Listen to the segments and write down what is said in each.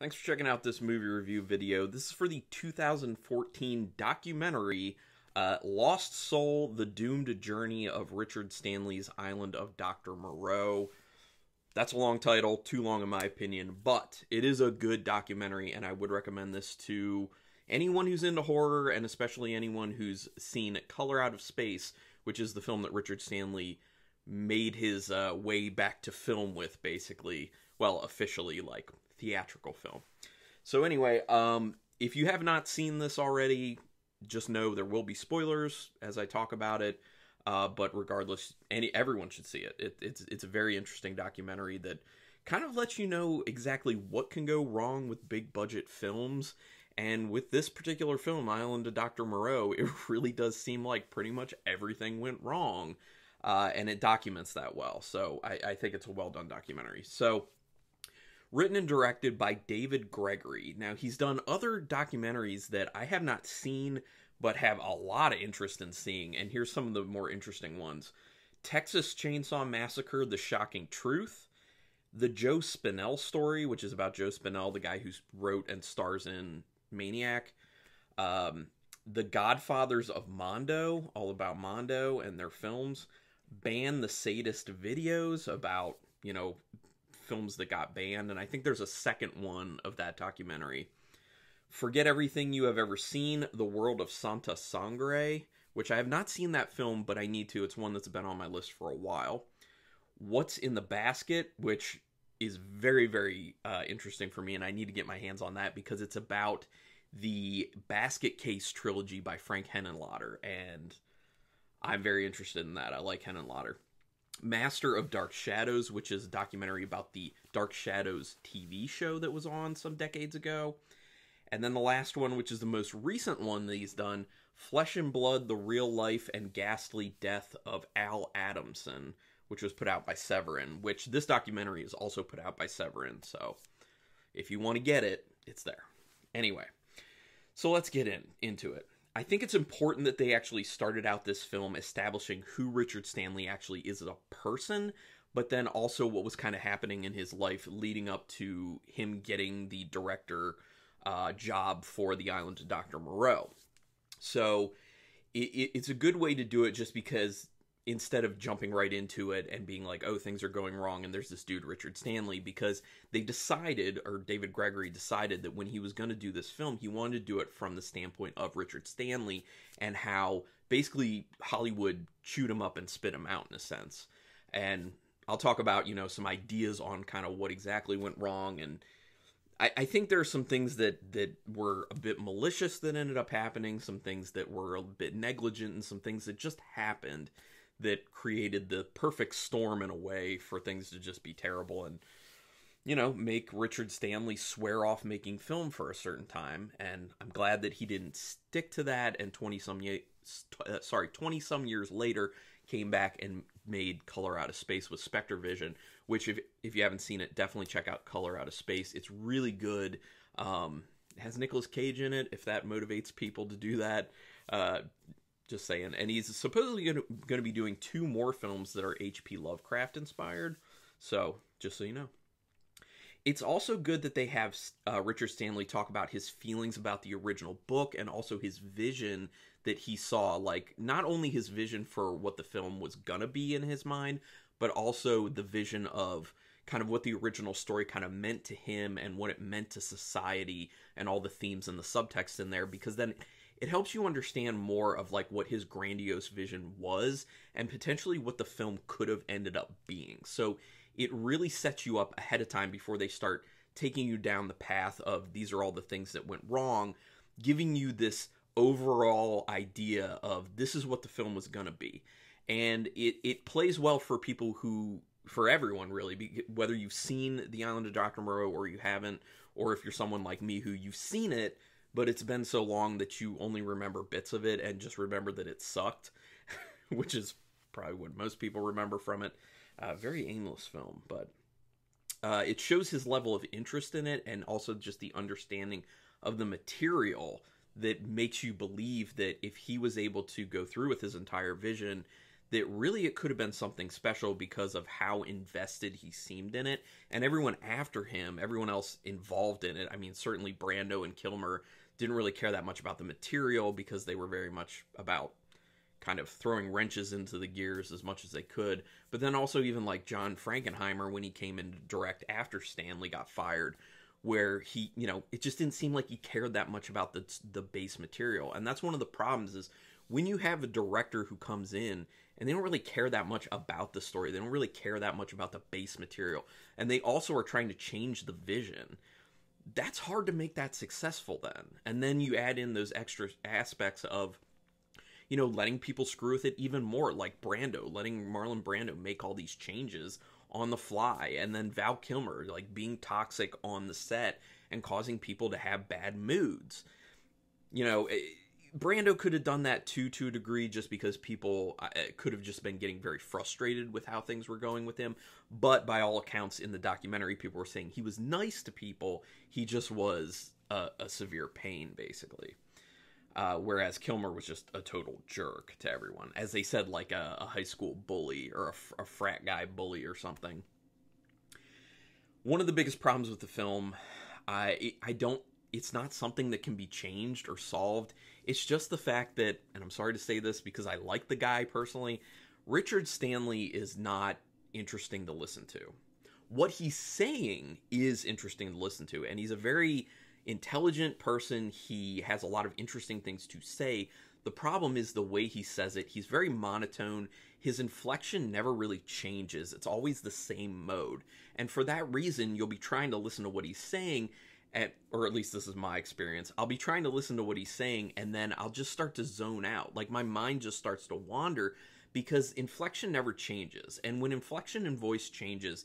Thanks for checking out this movie review video. This is for the 2014 documentary uh, Lost Soul The Doomed Journey of Richard Stanley's Island of Dr. Moreau. That's a long title, too long in my opinion, but it is a good documentary, and I would recommend this to anyone who's into horror, and especially anyone who's seen Color Out of Space, which is the film that Richard Stanley made his uh, way back to film with, basically. Well, officially, like theatrical film. So, anyway, um, if you have not seen this already, just know there will be spoilers as I talk about it. Uh, but regardless, any everyone should see it. it. It's it's a very interesting documentary that kind of lets you know exactly what can go wrong with big budget films. And with this particular film, Island of Dr. Moreau, it really does seem like pretty much everything went wrong. Uh, and it documents that well. So I, I think it's a well done documentary. So written and directed by David Gregory. Now, he's done other documentaries that I have not seen but have a lot of interest in seeing, and here's some of the more interesting ones Texas Chainsaw Massacre The Shocking Truth, The Joe Spinell Story, which is about Joe Spinell, the guy who wrote and stars in Maniac. Um, the Godfathers of Mondo, all about Mondo and their films. Ban the Sadist videos about, you know, films that got banned, and I think there's a second one of that documentary. Forget Everything You Have Ever Seen, The World of Santa Sangre, which I have not seen that film, but I need to. It's one that's been on my list for a while. What's in the Basket, which is very, very uh, interesting for me, and I need to get my hands on that because it's about the Basket Case trilogy by Frank Henenlotter, and I'm very interested in that. I like Henenlotter. Master of Dark Shadows, which is a documentary about the Dark Shadows TV show that was on some decades ago. And then the last one, which is the most recent one that he's done, Flesh and Blood, The Real Life and Ghastly Death of Al Adamson, which was put out by Severin, which this documentary is also put out by Severin. So if you want to get it, it's there. Anyway, so let's get in into it. I think it's important that they actually started out this film establishing who Richard Stanley actually is as a person, but then also what was kind of happening in his life leading up to him getting the director uh, job for the island of Dr. Moreau. So it, it, it's a good way to do it just because instead of jumping right into it and being like, oh, things are going wrong, and there's this dude, Richard Stanley, because they decided, or David Gregory decided, that when he was going to do this film, he wanted to do it from the standpoint of Richard Stanley and how basically Hollywood chewed him up and spit him out in a sense. And I'll talk about, you know, some ideas on kind of what exactly went wrong and I, think there are some things that that were a bit malicious that ended up happening, some things that were a bit negligent, and some things that just happened that created the perfect storm in a way for things to just be terrible and you know make Richard Stanley swear off making film for a certain time. And I'm glad that he didn't stick to that and 20 some uh, sorry 20 some years later came back and made Color Out of Space with Spectre Vision which if if you haven't seen it definitely check out Color Out of Space. It's really good. Um has Nicolas Cage in it if that motivates people to do that. Uh just saying. And he's supposedly going to be doing two more films that are H.P. Lovecraft inspired. So, just so you know. It's also good that they have uh, Richard Stanley talk about his feelings about the original book and also his vision that he saw. Like, not only his vision for what the film was going to be in his mind, but also the vision of kind of what the original story kind of meant to him and what it meant to society and all the themes and the subtext in there. Because then it helps you understand more of like what his grandiose vision was and potentially what the film could have ended up being. So it really sets you up ahead of time before they start taking you down the path of these are all the things that went wrong, giving you this overall idea of this is what the film was going to be. And it, it plays well for people who, for everyone really, whether you've seen The Island of Dr. Moreau or you haven't, or if you're someone like me who you've seen it, but it's been so long that you only remember bits of it and just remember that it sucked, which is probably what most people remember from it. Uh, very aimless film, but uh, it shows his level of interest in it and also just the understanding of the material that makes you believe that if he was able to go through with his entire vision, that really it could have been something special because of how invested he seemed in it. And everyone after him, everyone else involved in it, I mean, certainly Brando and Kilmer didn't really care that much about the material because they were very much about kind of throwing wrenches into the gears as much as they could. But then also even like John Frankenheimer when he came in to direct after Stanley got fired, where he, you know, it just didn't seem like he cared that much about the the base material. And that's one of the problems is when you have a director who comes in and they don't really care that much about the story. They don't really care that much about the base material. And they also are trying to change the vision. That's hard to make that successful then. And then you add in those extra aspects of you know, letting people screw with it even more, like Brando, letting Marlon Brando make all these changes on the fly, and then Val Kilmer, like being toxic on the set and causing people to have bad moods. You know, it, Brando could have done that too to a degree just because people uh, could have just been getting very frustrated with how things were going with him. But by all accounts in the documentary, people were saying he was nice to people. He just was a, a severe pain, basically. Uh, whereas Kilmer was just a total jerk to everyone, as they said, like a, a high school bully or a, a, frat guy bully or something. One of the biggest problems with the film, I I don't. It's not something that can be changed or solved. It's just the fact that, and I'm sorry to say this because I like the guy personally, Richard Stanley is not interesting to listen to. What he's saying is interesting to listen to, and he's a very intelligent person. He has a lot of interesting things to say. The problem is the way he says it. He's very monotone. His inflection never really changes. It's always the same mode. And for that reason, you'll be trying to listen to what he's saying at, or at least this is my experience. I'll be trying to listen to what he's saying and then I'll just start to zone out. Like my mind just starts to wander because inflection never changes. And when inflection and voice changes,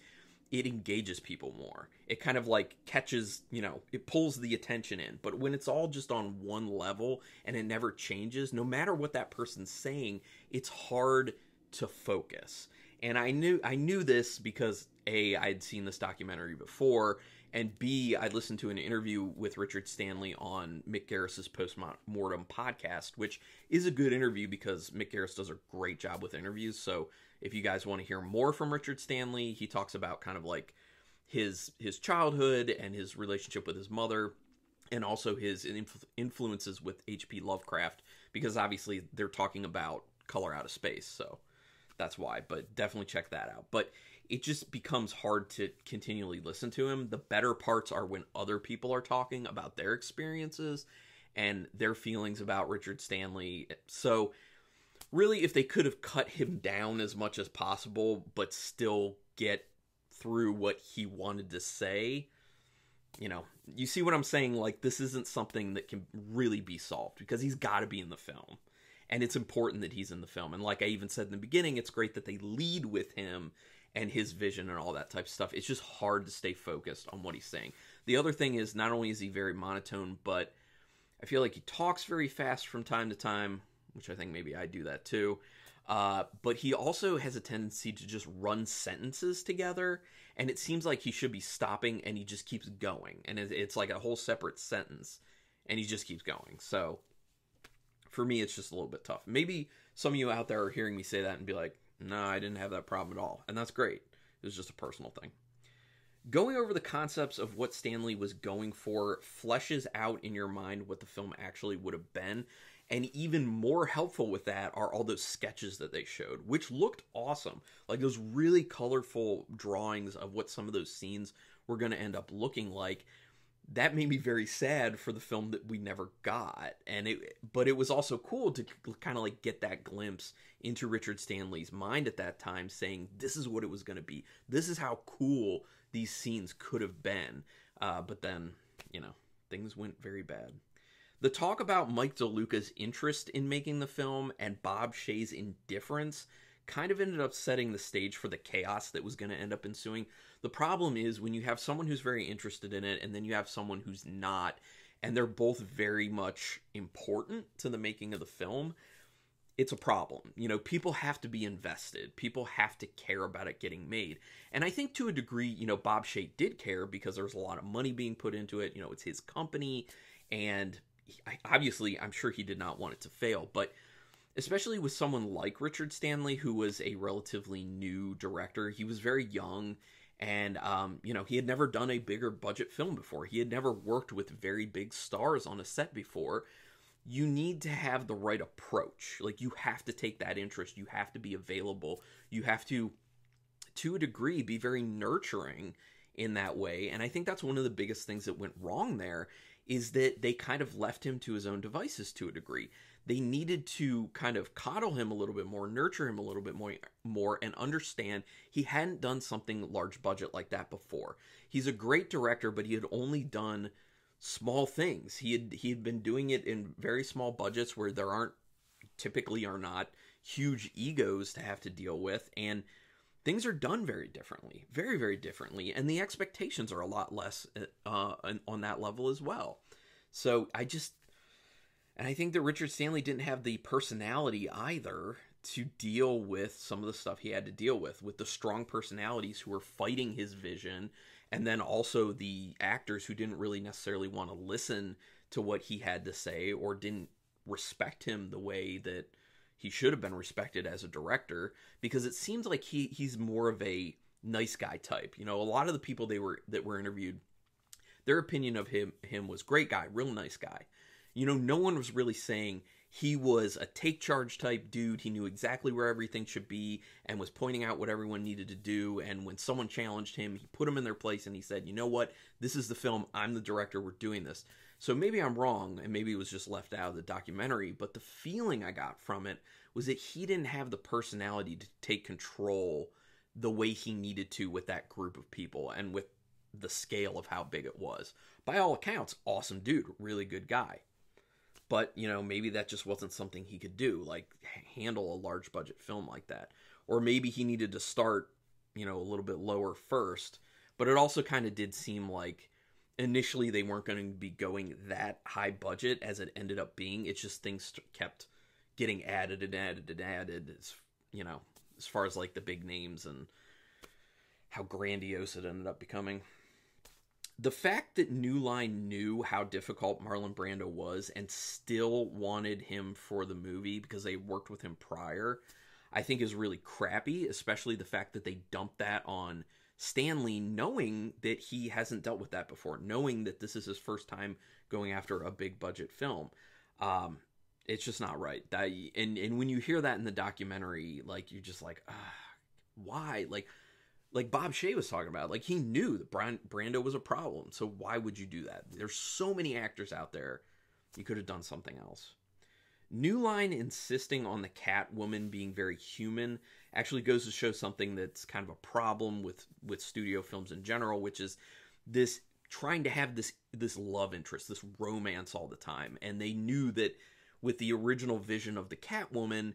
it engages people more. It kind of like catches, you know, it pulls the attention in. But when it's all just on one level and it never changes, no matter what that person's saying, it's hard to focus. And I knew I knew this because A, I'd seen this documentary before, and B, I listened to an interview with Richard Stanley on Mick Garris's post-mortem podcast, which is a good interview because Mick Garris does a great job with interviews. So if you guys want to hear more from Richard Stanley, he talks about kind of like his his childhood and his relationship with his mother and also his influences with H.P. Lovecraft because obviously they're talking about color out of space, so that's why. But definitely check that out. But it just becomes hard to continually listen to him. The better parts are when other people are talking about their experiences and their feelings about Richard Stanley. So really if they could have cut him down as much as possible but still get through what he wanted to say you know you see what i'm saying like this isn't something that can really be solved because he's got to be in the film and it's important that he's in the film and like i even said in the beginning it's great that they lead with him and his vision and all that type of stuff it's just hard to stay focused on what he's saying the other thing is not only is he very monotone but i feel like he talks very fast from time to time which I think maybe I do that too. Uh, but he also has a tendency to just run sentences together, and it seems like he should be stopping, and he just keeps going, and it's like a whole separate sentence, and he just keeps going. So for me, it's just a little bit tough. Maybe some of you out there are hearing me say that and be like, "No, I didn't have that problem at all," and that's great. It was just a personal thing. Going over the concepts of what Stanley was going for fleshes out in your mind what the film actually would have been. And even more helpful with that are all those sketches that they showed, which looked awesome. Like those really colorful drawings of what some of those scenes were going to end up looking like. That made me very sad for the film that we never got. And it but it was also cool to kind of like get that glimpse into Richard Stanley's mind at that time saying this is what it was going to be. This is how cool these scenes could have been. Uh, but then, you know, things went very bad. The talk about Mike DeLuca's interest in making the film and Bob Shaye's indifference kind of ended up setting the stage for the chaos that was going to end up ensuing. The problem is when you have someone who's very interested in it and then you have someone who's not, and they're both very much important to the making of the film, it's a problem. You know, people have to be invested. People have to care about it getting made. And I think to a degree, you know, Bob Shaye did care because there was a lot of money being put into it. You know, it's his company and obviously, I'm sure he did not want it to fail, but especially with someone like Richard Stanley, who was a relatively new director. He was very young, and um, you know he had never done a bigger budget film before. He had never worked with very big stars on a set before. You need to have the right approach. Like you have to take that interest. You have to be available. You have to, to a degree, be very nurturing in that way. And I think that's one of the biggest things that went wrong there is that they kind of left him to his own devices to a degree they needed to kind of coddle him a little bit more, nurture him a little bit more, more, and understand he hadn't done something large budget like that before. He's a great director, but he had only done small things. He had he had been doing it in very small budgets where there aren't typically are not huge egos to have to deal with, and things are done very differently, very very differently, and the expectations are a lot less uh, on that level as well. So I just and I think that Richard Stanley didn't have the personality either to deal with some of the stuff he had to deal with, with the strong personalities who were fighting his vision, and then also the actors who didn't really necessarily want to listen to what he had to say or didn't respect him the way that he should have been respected as a director because it seems like he he's more of a nice guy type. You know, a lot of the people they were that were interviewed their opinion of him him was great guy, real nice guy you know, no one was really saying he was a take charge type dude. He knew exactly where everything should be and was pointing out what everyone needed to do. And when someone challenged him, he put them in their place and he said, you know what? This is the film. I'm the director. We're doing this. So maybe I'm wrong and maybe it was just left out of the documentary. But the feeling I got from it was that he didn't have the personality to take control the way he needed to with that group of people and with the scale of how big it was. By all accounts, awesome dude, really good guy but you know maybe that just wasn't something he could do like handle a large budget film like that. Or maybe he needed to start you know a little bit lower first but it also kind of did seem like initially they weren't going to be going that high budget as it ended up being. It's just things kept getting added and added and added as you know as far as like the big names and how grandiose it ended up becoming the fact that New Line knew how difficult Marlon Brando was and still wanted him for the movie because they worked with him prior, I think is really crappy, especially the fact that they dumped that on Stanley knowing that he hasn't dealt with that before, knowing that this is his first time going after a big budget film. Um, it's just not right. That and and when you hear that in the documentary, like you're just like, why? Like like Bob Shaye was talking about. Like he knew that Brando was a problem. So why would you do that? There's so many actors out there. You could have done something else. New Line insisting on the Catwoman being very human actually goes to show something that's kind of a problem with with studio films in general, which is this trying to have this this love interest, this romance all the time. And they knew that with the original vision of the Catwoman,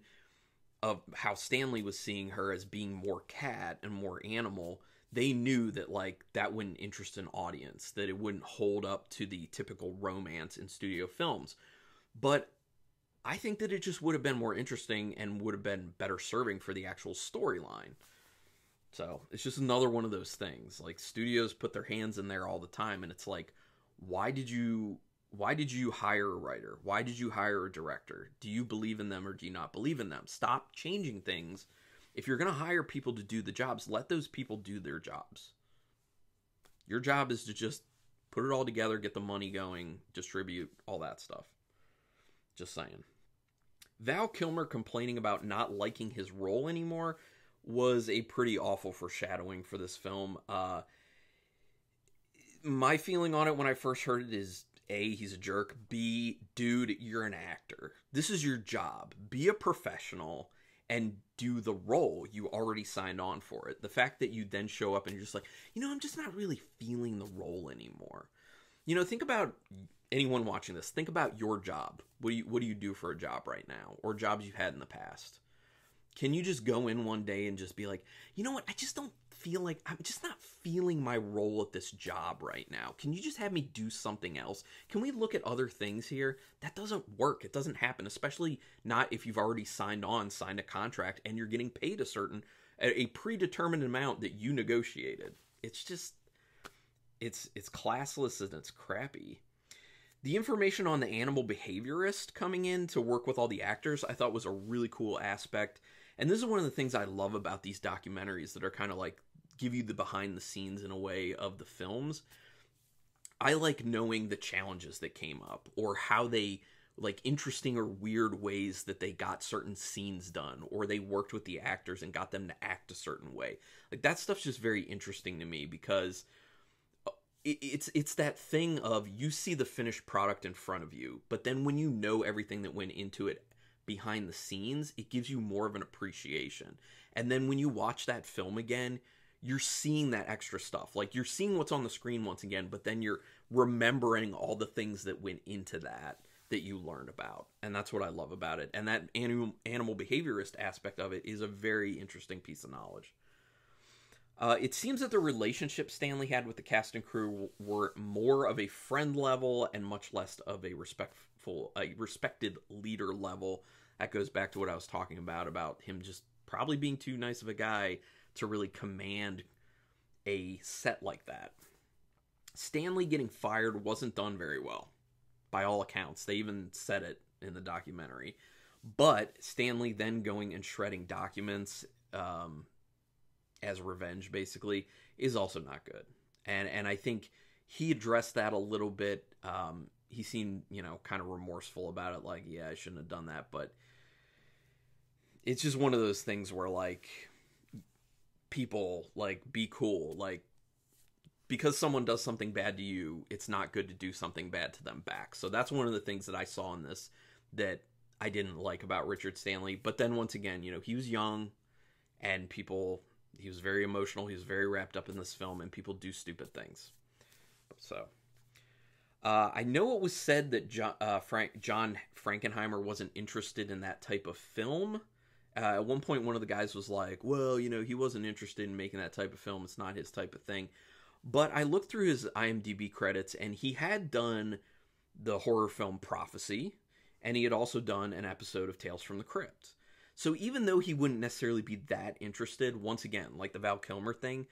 of how Stanley was seeing her as being more cat and more animal, they knew that like that wouldn't interest an audience, that it wouldn't hold up to the typical romance in studio films. But I think that it just would have been more interesting and would have been better serving for the actual storyline. So it's just another one of those things. Like studios put their hands in there all the time, and it's like, why did you why did you hire a writer? Why did you hire a director? Do you believe in them or do you not believe in them? Stop changing things. If you're going to hire people to do the jobs, let those people do their jobs. Your job is to just put it all together, get the money going, distribute, all that stuff. Just saying. Val Kilmer complaining about not liking his role anymore was a pretty awful foreshadowing for this film. Uh, my feeling on it when I first heard it is a, he's a jerk. B, dude, you're an actor. This is your job. Be a professional and do the role. You already signed on for it. The fact that you then show up and you're just like, you know, I'm just not really feeling the role anymore. You know, think about anyone watching this. Think about your job. What do you what do you do for a job right now or jobs you've had in the past? Can you just go in one day and just be like, "You know what? I just don't feel like I'm just not feeling my role at this job right now. Can you just have me do something else? Can we look at other things here? That doesn't work. It doesn't happen, especially not if you've already signed on, signed a contract, and you're getting paid a certain, a predetermined amount that you negotiated. It's just, it's it's classless and it's crappy. The information on the animal behaviorist coming in to work with all the actors, I thought was a really cool aspect. And this is one of the things I love about these documentaries that are kind of like give you the behind the scenes in a way of the films. I like knowing the challenges that came up or how they like interesting or weird ways that they got certain scenes done or they worked with the actors and got them to act a certain way. Like that stuff's just very interesting to me because uh, it's it's that thing of you see the finished product in front of you, but then when you know everything that went into it behind the scenes, it gives you more of an appreciation. And then when you watch that film again, you're seeing that extra stuff. Like you're seeing what's on the screen once again, but then you're remembering all the things that went into that that you learned about. And that's what I love about it. And that animal, animal behaviorist aspect of it is a very interesting piece of knowledge. Uh, it seems that the relationship Stanley had with the cast and crew were more of a friend level and much less of a respectful, a respected leader level. That goes back to what I was talking about about him just probably being too nice of a guy to really command a set like that. Stanley getting fired wasn't done very well by all accounts. They even said it in the documentary. But Stanley then going and shredding documents um, as revenge, basically, is also not good. And and I think he addressed that a little bit. Um, he seemed, you know, kind of remorseful about it, like, yeah, I shouldn't have done that. But it's just one of those things where, like, people like be cool, like because someone does something bad to you, it's not good to do something bad to them back. So that's one of the things that I saw in this that I didn't like about Richard Stanley. But then once again, you know, he was young and people he was very emotional, he was very wrapped up in this film and people do stupid things. So uh, I know it was said that John, uh, Frank, John Frankenheimer wasn't interested in that type of film. Uh, at one point, one of the guys was like, "Well, you know, he wasn't interested in making that type of film. It's not his type of thing." But I looked through his IMDb credits and he had done the horror film Prophecy and he had also done an episode of Tales from the Crypt. So even though he wouldn't necessarily be that interested, once again, like the Val Kilmer thing,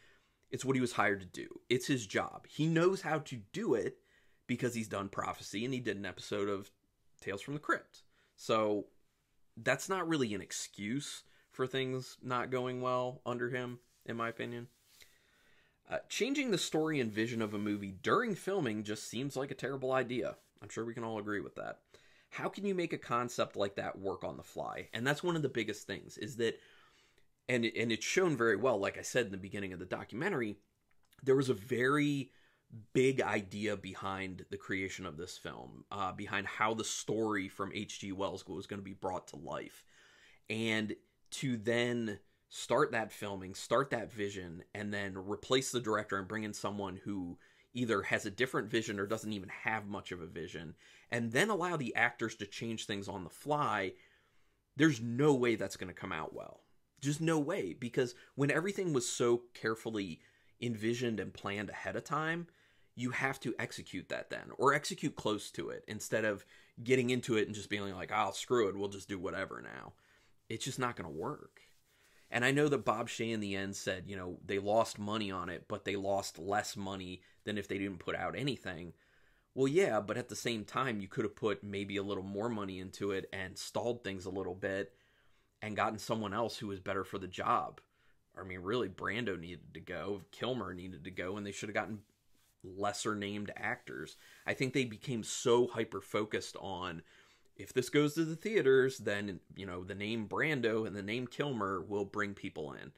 it's what he was hired to do. It's his job. He knows how to do it because he's done Prophecy and he did an episode of Tales from the Crypt. So that's not really an excuse for things not going well under him, in my opinion. Uh, changing the story and vision of a movie during filming just seems like a terrible idea. I'm sure we can all agree with that. How can you make a concept like that work on the fly? And that's one of the biggest things is that, and and it's shown very well. Like I said in the beginning of the documentary, there was a very big idea behind the creation of this film, uh, behind how the story from H.G. Wells was going to be brought to life, and to then start that filming, start that vision, and then replace the director and bring in someone who either has a different vision or doesn't even have much of a vision, and then allow the actors to change things on the fly, there's no way that's going to come out well. Just no way. Because when everything was so carefully envisioned and planned ahead of time, you have to execute that then, or execute close to it instead of getting into it and just being like, "I'll oh, screw it, we'll just do whatever now." It's just not going to work. And I know that Bob Shaye in the end said, you know, they lost money on it, but they lost less money than if they didn't put out anything. Well, yeah, but at the same time, you could have put maybe a little more money into it and stalled things a little bit and gotten someone else who was better for the job. I mean, really, Brando needed to go, Kilmer needed to go, and they should have gotten lesser named actors. I think they became so hyper focused on if this goes to the theaters, then you know the name Brando and the name Kilmer will bring people in.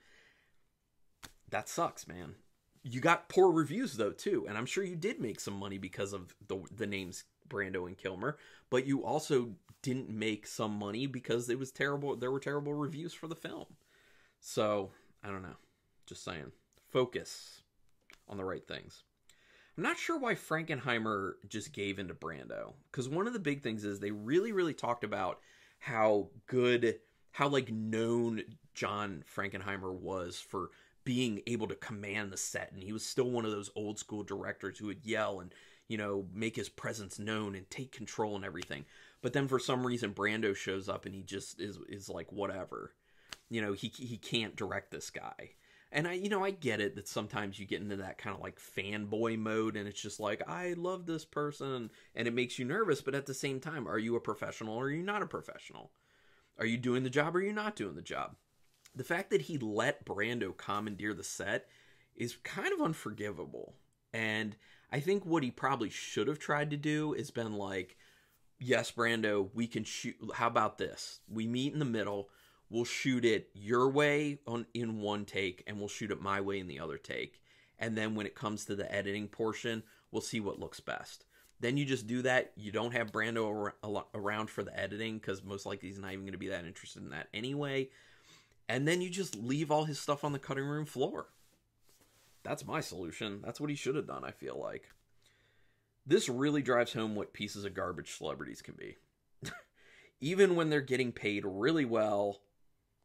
That sucks, man. You got poor reviews though too, and I'm sure you did make some money because of the the names Brando and Kilmer, but you also didn't make some money because it was terrible. There were terrible reviews for the film. So I don't know. Just saying, focus on the right things. I'm not sure why Frankenheimer just gave into Brando because one of the big things is they really, really talked about how good, how like known John Frankenheimer was for being able to command the set, and he was still one of those old school directors who would yell and you know make his presence known and take control and everything. But then for some reason Brando shows up and he just is is like whatever, you know he he can't direct this guy And I, you know, I get it that sometimes you get into that kind of like fanboy mode and it's just like, I love this person and it makes you nervous. But at the same time, are you a professional or are you not a professional? Are you doing the job or are you not doing the job? The fact that he let Brando commandeer the set is kind of unforgivable. And I think what he probably should have tried to do is been like, yes, Brando, we can shoot. How about this? We meet in the middle we'll shoot it your way on in one take and we'll shoot it my way in the other take. And then when it comes to the editing portion we'll see what looks best. Then you just do that. You don't have brando around for the editing because most likely he's not even going to be that interested in that anyway. And then you just leave all his stuff on the cutting room floor. That's my solution. That's what he should have done i feel like. This really drives home what pieces of garbage celebrities can be. Even when they're getting paid really well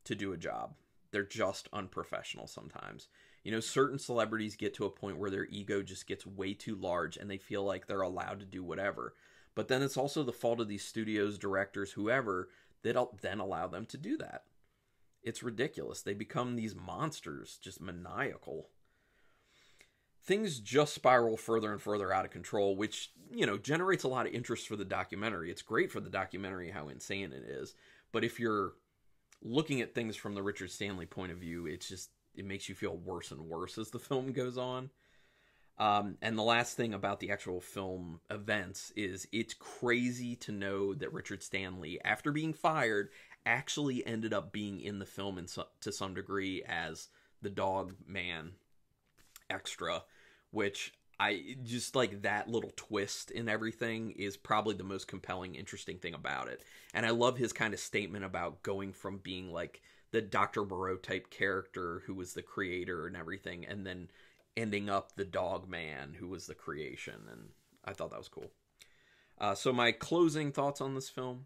to do a job. They're just unprofessional sometimes. You know, certain celebrities get to a point where their ego just gets way too large and they feel like they're allowed to do whatever. But then it's also the fault of these studios, directors, whoever, that then allow them to do that. It's ridiculous. They become these monsters, just maniacal. Things just spiral further and further out of control, which, you know, generates a lot of interest for the documentary. It's great for the documentary how insane it is. But if you're looking at things from the Richard Stanley point of view, it's just it makes you feel worse and worse as the film goes on. Um, and the last thing about the actual film events is it's crazy to know that Richard Stanley, after being fired, actually ended up being in the film in so, to some degree as the dog man extra, which I just like that little twist in everything is probably the most compelling, interesting thing about it. And I love his kind of statement about going from being like the Dr. Moreau type character who was the creator and everything, and then ending up the dog man who was the creation. And I thought that was cool. Uh, so my closing thoughts on this film.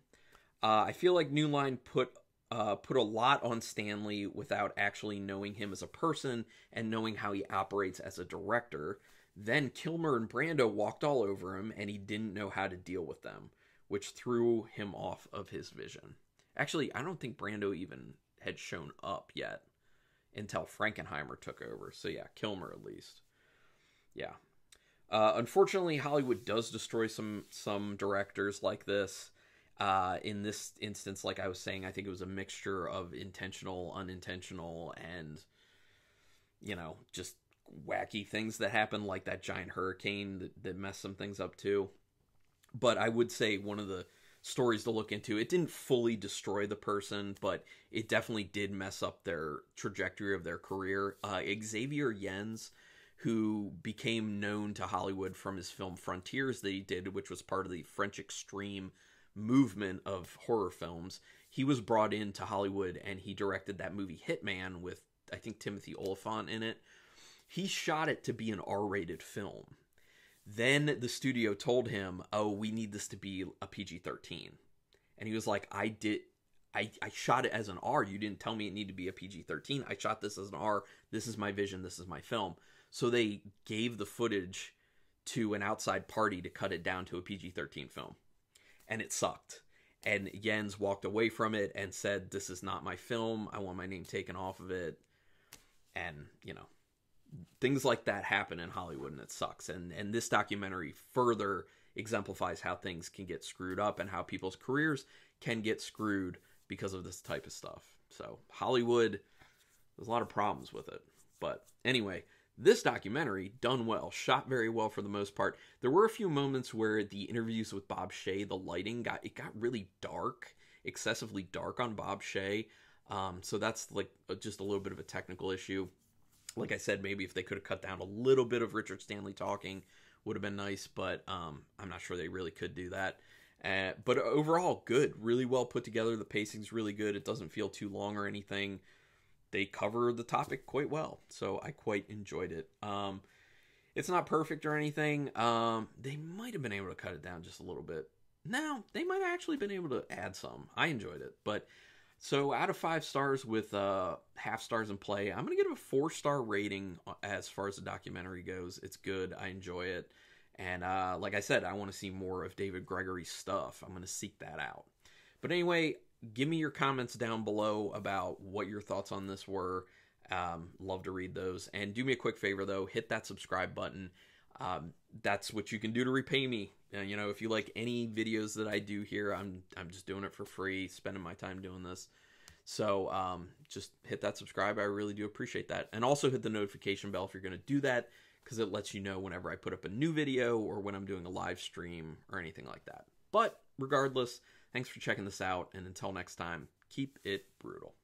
Uh, I feel like New Line put uh, put a lot on Stanley without actually knowing him as a person and knowing how he operates as a director. Then Kilmer and Brando walked all over him, and he didn't know how to deal with them, which threw him off of his vision. Actually, I don't think Brando even had shown up yet until Frankenheimer took over. So yeah, Kilmer at least. Yeah. Uh, unfortunately, Hollywood does destroy some some directors like this. Uh, in this instance, like I was saying, I think it was a mixture of intentional, unintentional, and you know, just wacky things that happen, like that giant hurricane that, that messed some things up too. But I would say one of the stories to look into, it didn't fully destroy the person, but it definitely did mess up their trajectory of their career. Uh, Xavier Gens, who became known to Hollywood from his film Frontiers that he did, which was part of the French Extreme movement of horror films. He was brought into Hollywood and he directed that movie Hitman with I think Timothy Olyphant in it, he shot it to be an R rated film. Then the studio told him, Oh, we need this to be a PG 13. And he was like, I did. I, I shot it as an R. You didn't tell me it needed to be a PG 13. I shot this as an R. This is my vision. This is my film. So they gave the footage to an outside party to cut it down to a PG 13 film. And it sucked. And Gens walked away from it and said, This is not my film. I want my name taken off of it. And, you know, things like that happen in Hollywood and it sucks. And and this documentary further exemplifies how things can get screwed up and how people's careers can get screwed because of this type of stuff. So Hollywood, there's a lot of problems with it. But anyway, this documentary done well, shot very well for the most part. There were a few moments where the interviews with Bob Shaye, the lighting got it got really dark, excessively dark on Bob Shaye. Um, so that's like just a little bit of a technical issue like I said, maybe if they could have cut down a little bit of Richard Stanley talking, would have been nice. But um, I'm not sure they really could do that. Uh, but overall, good, really well put together. The pacing's really good. It doesn't feel too long or anything. They cover the topic quite well, so I quite enjoyed it. Um, it's not perfect or anything. Um, they might have been able to cut it down just a little bit. Now they might have actually been able to add some. I enjoyed it, but so out of five stars with uh, half stars in play, I'm gonna give it a four star rating uh, as far as the documentary goes. It's good. I enjoy it, and uh, like I said, I want to see more of David Gregory's stuff. I'm gonna seek that out. But anyway, give me your comments down below about what your thoughts on this were. Um, love to read those. And do me a quick favor though, hit that subscribe button. Um, that's what you can do to repay me. Uh, you know, if you like any videos that I do here, I'm I'm just doing it for free, spending my time doing this. So um, just hit that subscribe. I really do appreciate that. And also hit the notification bell if you're going to do that because it lets you know whenever I put up a new video or when I'm doing a live stream or anything like that. But regardless, thanks for checking this out. And until next time, keep it brutal.